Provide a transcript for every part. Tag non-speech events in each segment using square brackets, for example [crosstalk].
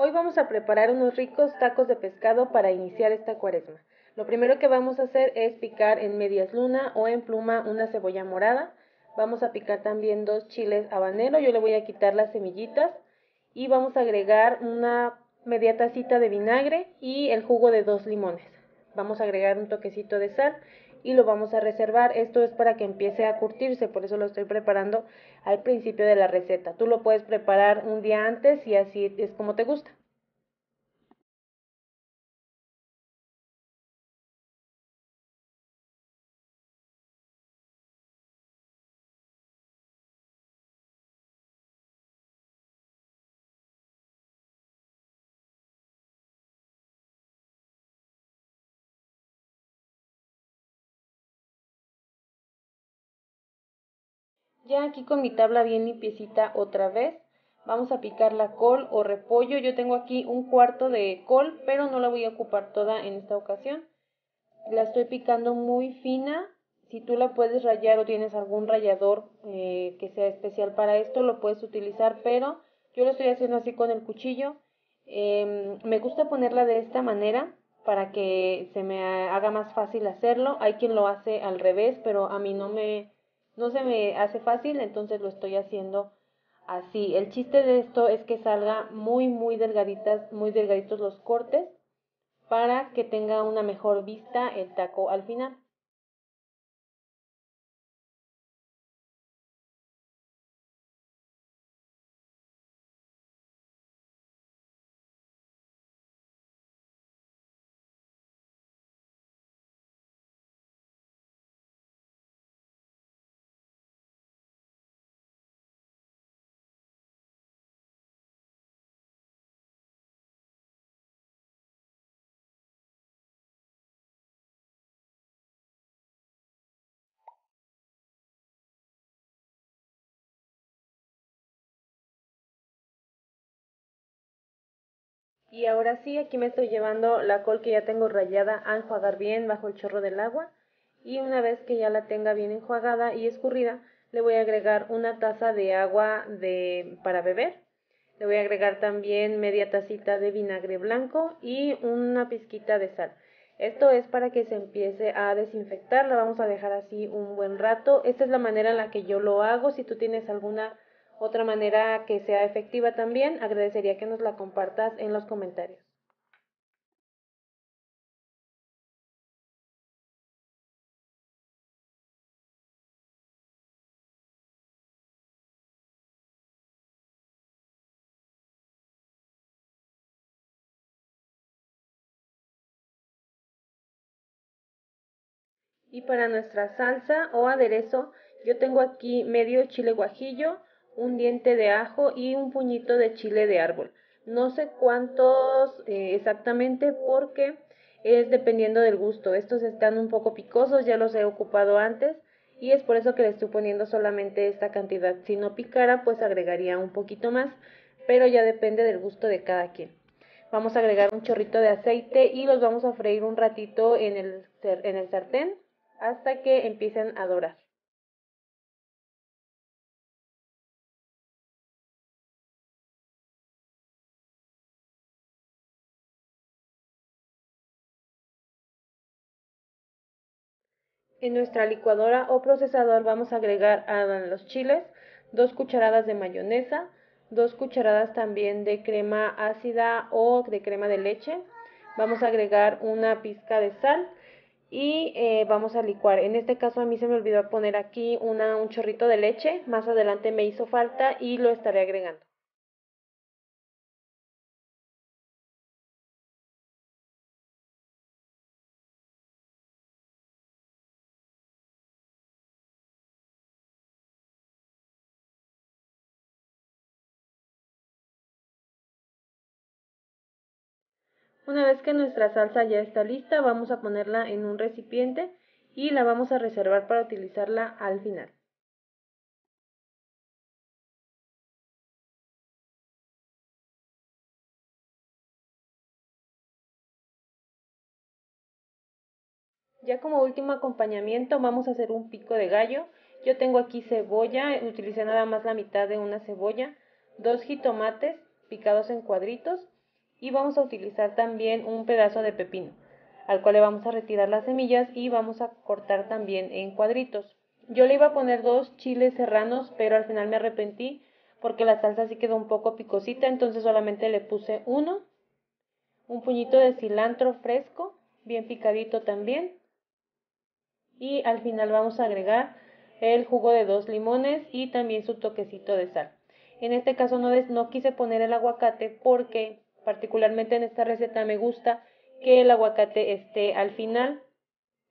Hoy vamos a preparar unos ricos tacos de pescado para iniciar esta cuaresma. Lo primero que vamos a hacer es picar en medias luna o en pluma una cebolla morada. Vamos a picar también dos chiles habanero, yo le voy a quitar las semillitas y vamos a agregar una media tacita de vinagre y el jugo de dos limones. Vamos a agregar un toquecito de sal y lo vamos a reservar. Esto es para que empiece a curtirse, por eso lo estoy preparando al principio de la receta. Tú lo puedes preparar un día antes y así es como te gusta. Ya aquí con mi tabla bien limpiecita otra vez, vamos a picar la col o repollo. Yo tengo aquí un cuarto de col, pero no la voy a ocupar toda en esta ocasión. La estoy picando muy fina. Si tú la puedes rayar o tienes algún rallador eh, que sea especial para esto, lo puedes utilizar, pero yo lo estoy haciendo así con el cuchillo. Em, me gusta ponerla de esta manera para que se me haga más fácil hacerlo. Hay quien lo hace al revés, pero a mí no me, no se me hace fácil, entonces lo estoy haciendo así. El chiste de esto es que salga muy, muy delgaditas, muy delgaditos los cortes para que tenga una mejor vista el taco al final. Y ahora sí, aquí me estoy llevando la col que ya tengo rayada a enjuagar bien bajo el chorro del agua. Y una vez que ya la tenga bien enjuagada y escurrida, le voy a agregar una taza de agua de, para beber. Le voy a agregar también media tacita de vinagre blanco y una pizquita de sal. Esto es para que se empiece a desinfectar, la vamos a dejar así un buen rato. Esta es la manera en la que yo lo hago. Si tú tienes alguna otra manera que sea efectiva también, agradecería que nos la compartas en los comentarios. Y para nuestra salsa o aderezo, yo tengo aquí medio chile guajillo, un diente de ajo y un puñito de chile de árbol. No sé cuántos eh, exactamente porque es dependiendo del gusto. Estos están un poco picosos, ya los he ocupado antes y es por eso que le estoy poniendo solamente esta cantidad. Si no picara, pues agregaría un poquito más, pero ya depende del gusto de cada quien. Vamos a agregar un chorrito de aceite y los vamos a freír un ratito en el, en el sartén hasta que empiecen a dorar. En nuestra licuadora o procesador vamos a agregar a los chiles dos cucharadas de mayonesa, dos cucharadas también de crema ácida o de crema de leche. Vamos a agregar una pizca de sal y eh, vamos a licuar. En este caso a mí se me olvidó poner aquí una, un chorrito de leche, más adelante me hizo falta y lo estaré agregando. Una vez que nuestra salsa ya está lista, vamos a ponerla en un recipiente y la vamos a reservar para utilizarla al final. Ya como último acompañamiento vamos a hacer un pico de gallo. Yo tengo aquí cebolla, utilicé nada más la mitad de una cebolla, dos jitomates picados en cuadritos, Y vamos a utilizar también un pedazo de pepino, al cual le vamos a retirar las semillas y vamos a cortar también en cuadritos. Yo le iba a poner dos chiles serranos, pero al final me arrepentí porque la salsa sí quedó un poco picosita, entonces solamente le puse uno, un puñito de cilantro fresco, bien picadito también, y al final vamos a agregar el jugo de dos limones y también su toquecito de sal. En este caso no, no quise poner el aguacate porque particularmente en esta receta me gusta que el aguacate esté al final,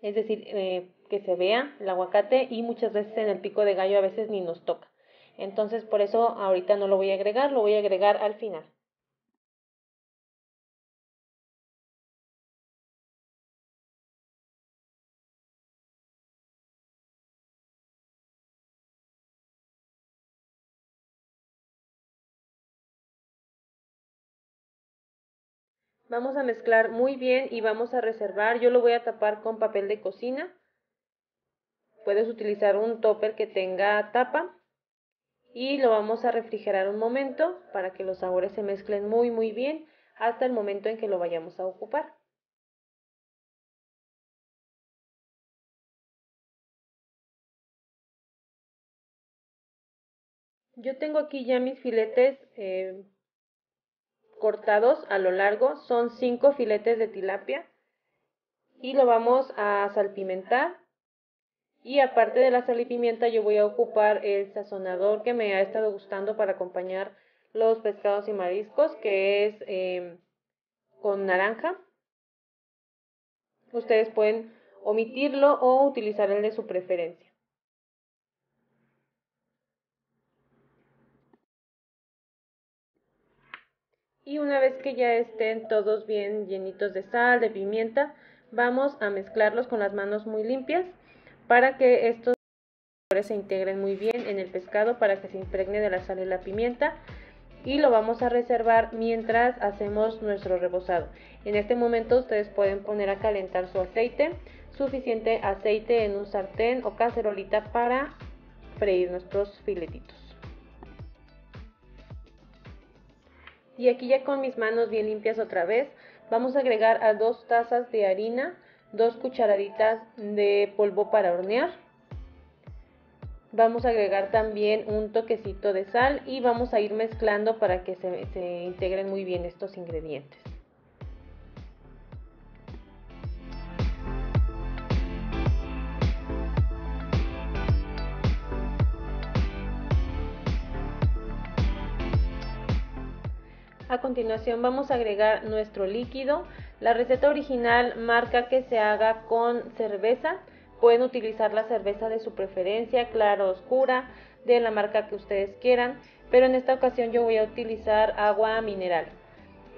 es decir, eh, que se vea el aguacate y muchas veces en el pico de gallo a veces ni nos toca. Entonces por eso ahorita no lo voy a agregar, lo voy a agregar al final. Vamos a mezclar muy bien y vamos a reservar. Yo lo voy a tapar con papel de cocina. Puedes utilizar un topper que tenga tapa. Y lo vamos a refrigerar un momento para que los sabores se mezclen muy muy bien hasta el momento en que lo vayamos a ocupar. Yo tengo aquí ya mis filetes eh, cortados a lo largo. Son cinco filetes de tilapia. Y lo vamos a salpimentar. Y aparte de la sal y pimienta, yo voy a ocupar el sazonador que me ha estado gustando para acompañar los pescados y mariscos, que es em, con naranja. Ustedes pueden omitirlo o utilizar el de su preferencia. Y una vez que ya estén todos bien llenitos de sal, de pimienta, vamos a mezclarlos con las manos muy limpias para que estos se integren muy bien en el pescado para que se impregne de la sal y la pimienta y lo vamos a reservar mientras hacemos nuestro rebozado. En este momento ustedes pueden poner a calentar su aceite, suficiente aceite en un sartén o cacerolita para freír nuestros filetitos. Y aquí ya con mis manos bien limpias otra vez, vamos a agregar a dos tazas de harina, dos cucharaditas de polvo para hornear. Vamos a agregar también un toquecito de sal y vamos a ir mezclando para que se, integren muy bien estos ingredientes. A continuación vamos a agregar nuestro líquido. La receta original marca que se haga con cerveza. Pueden utilizar la cerveza de su preferencia, clara o oscura, de la marca que ustedes quieran, pero en esta ocasión yo voy a utilizar agua mineral.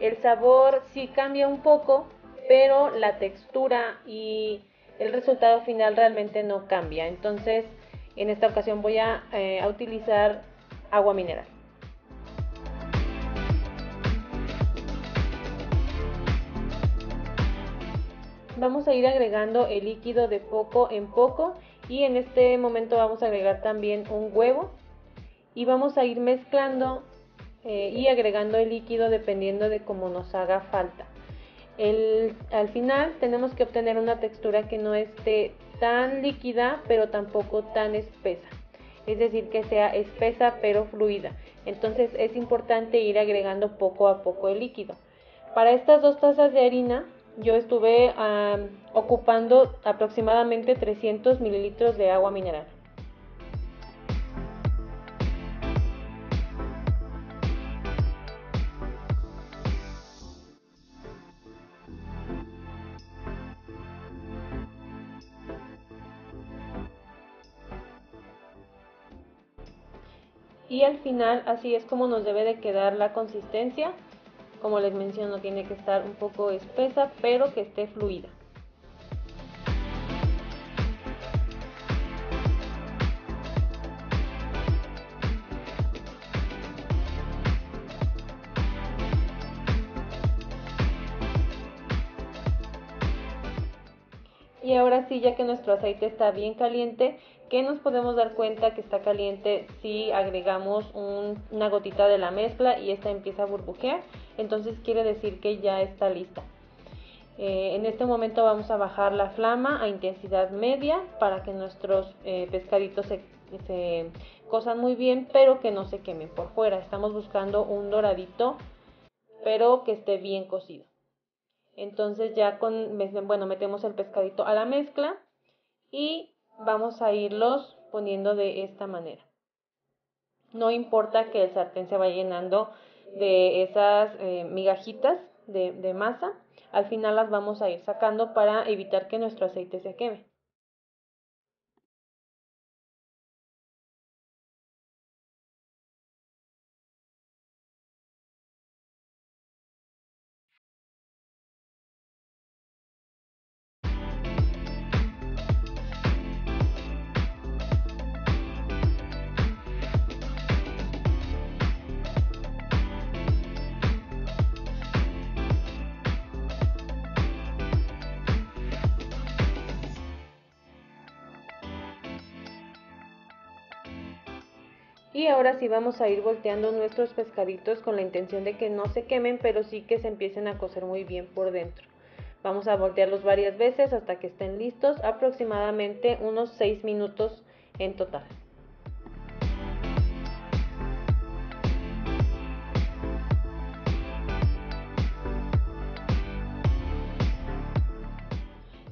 El sabor sí cambia un poco, pero la textura y el resultado final realmente no cambia. Entonces, en esta ocasión voy a, eh, a utilizar agua mineral. Vamos a ir agregando el líquido de poco en poco y en este momento vamos a agregar también un huevo y vamos a ir mezclando eh, y agregando el líquido dependiendo de cómo nos haga falta. al final tenemos que obtener una textura que no esté tan líquida pero tampoco tan espesa. Es decir, que sea espesa pero fluida. Entonces es importante ir agregando poco a poco el líquido. Para estas dos tazas de harina yo estuve ocupando aproximadamente 300 mililitros de agua mineral. Y al final así es como nos debe de quedar la consistencia. Como les menciono, tiene que estar un poco espesa, pero que esté fluida. Y ahora sí, ya que nuestro aceite está bien caliente, ¿qué nos podemos dar cuenta que está caliente si agregamos una gotita de la mezcla y esta empieza a burbujear? Entonces quiere decir que ya está lista. Eh, en este momento vamos a bajar la flama a intensidad media para que nuestros eh, pescaditos se, se cosan muy bien, pero que no se quemen por fuera. Estamos buscando un doradito, pero que esté bien cocido. Entonces ya con, bueno, metemos el pescadito a la mezcla y vamos a irlos poniendo de esta manera. No importa que el sartén se vaya llenando de esas eh, migajitas de, de masa, al final las vamos a ir sacando para evitar que nuestro aceite se queme. Y ahora sí vamos a ir volteando nuestros pescaditos con la intención de que no se quemen, pero sí que se empiecen a cocer muy bien por dentro. Vamos a voltearlos varias veces hasta que estén listos, aproximadamente unos 6 minutos en total.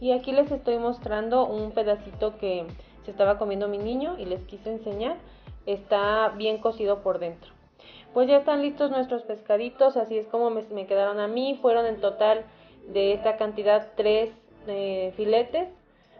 Y aquí les estoy mostrando un pedacito que se estaba comiendo mi niño y les quise enseñar está bien cocido por dentro. Pues ya están listos nuestros pescaditos, así es como me, quedaron a mí. Fueron en total de esta cantidad tres eh, filetes.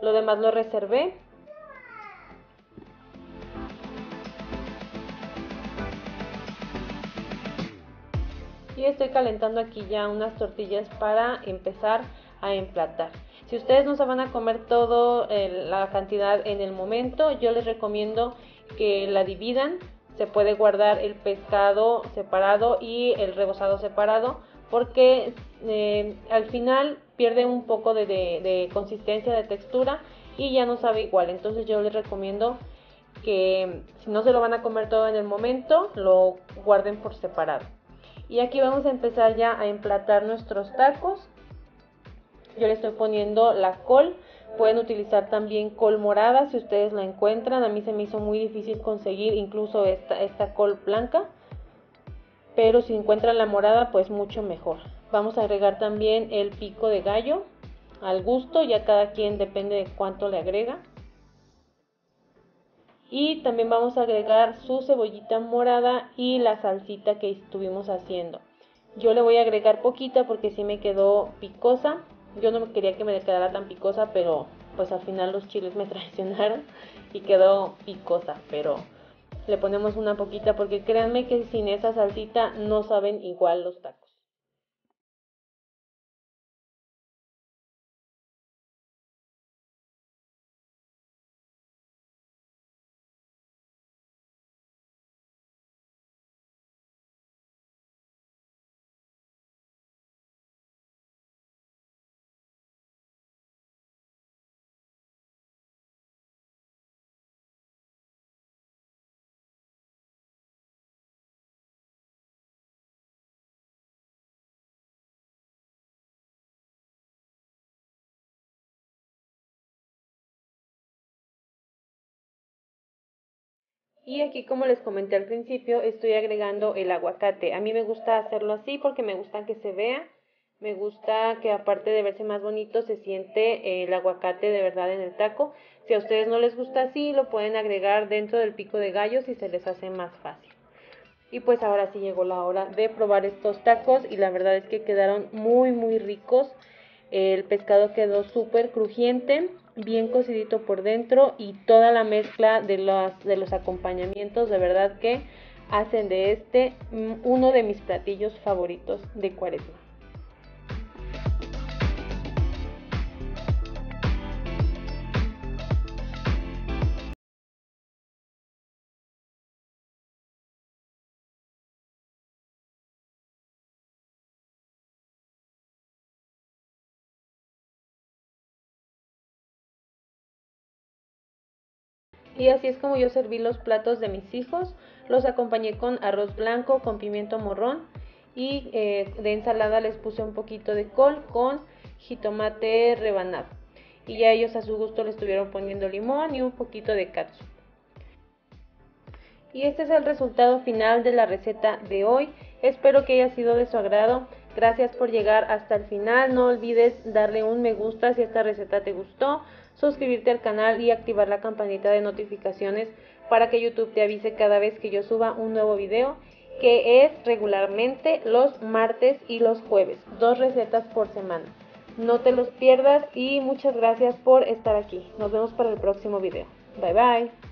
Lo demás lo reservé. Y estoy calentando aquí ya unas tortillas para empezar a emplatar. Si ustedes no se van a comer toda eh, la cantidad en el momento, yo les recomiendo que la dividan. Se puede guardar el pescado separado y el rebozado separado porque eh, al final pierde un poco de, de, consistencia, de textura y ya no sabe igual. Entonces yo les recomiendo que si no se lo van a comer todo en el momento, lo guarden por separado. Y aquí vamos a empezar ya a emplatar nuestros tacos. Yo le estoy poniendo la col Pueden utilizar también col morada si ustedes la encuentran. A mí se me hizo muy difícil conseguir incluso esta, esta col blanca. Pero si encuentran la morada, pues mucho mejor. Vamos a agregar también el pico de gallo al gusto. Ya cada quien depende de cuánto le agrega. Y también vamos a agregar su cebollita morada y la salsita que estuvimos haciendo. Yo le voy a agregar poquita porque si me quedó picosa. Yo no quería que me quedara tan picosa, pero pues al final los chiles me [laughs] traicionaron y quedó picosa, pero le ponemos una poquita porque créanme que sin esa salsita no saben igual los tacos. Y aquí, como les comenté al principio, estoy agregando el aguacate. A mí me gusta hacerlo así porque me gusta que se vea. Me gusta que aparte de verse más bonito, se siente el aguacate de verdad en el taco. Si a ustedes no les gusta así, lo pueden agregar dentro del pico de gallo si se les hace más fácil. Y pues ahora sí llegó la hora de probar estos tacos y la verdad es que quedaron muy muy ricos. El pescado quedó súper crujiente bien cocidito por dentro y toda la mezcla de los, de los acompañamientos de verdad que hacen de este mm, uno de mis platillos favoritos de cuaresma. Y así es como yo serví los platos de mis hijos. Los acompañé con arroz blanco, con pimiento morrón y eh, de ensalada les puse un poquito de col con jitomate rebanado. Y ya ellos a su gusto le estuvieron poniendo limón y un poquito de katsu. Y este es el resultado final de la receta de hoy. Espero que haya sido de su agrado. Gracias por llegar hasta el final. No olvides darle un me gusta si esta receta te gustó, suscribirte al canal y activar la campanita de notificaciones para que YouTube te avise cada vez que yo suba un nuevo video que es regularmente los martes y los jueves, dos recetas por semana. No te los pierdas y muchas gracias por estar aquí. Nos vemos para el próximo video. Bye bye.